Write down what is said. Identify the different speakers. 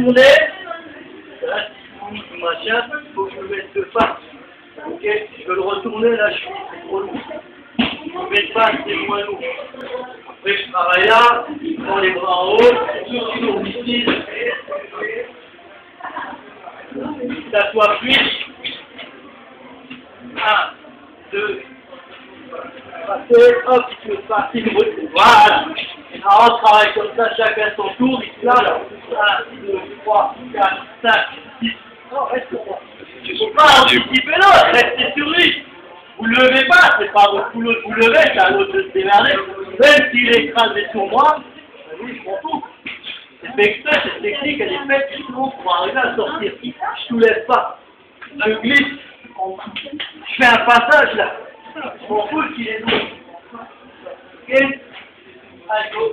Speaker 1: retourner. Là, faut que je me mette de face. Je veux le retourner, là, je trop lourd. Je me mets de face, c'est moins lourd. Après, je travaille là, je prends les bras en haut, je ici. Ça soit fluide. 1, 2, passer, hop, tu veux partir, voilà. On travaille comme ça, chacun son tour, ici, là, là. 1, 2, 3, 4, 5, 6. Non, reste sur moi. Faut pas anticiper l'autre, restez sur lui. Vous levez pas, c'est pas votre boulot de vous lever, c'est à l'autre de se démerder. Même s'il est écrasé sur moi, ben oui, je m'en fous. Fait exprès, cette technique, elle est faite justement pour arriver à sortir. Je ne soulève pas. Je glisse. Je fais un passage là. Je m'en fous qu'il est lourd. Ok Allez, go.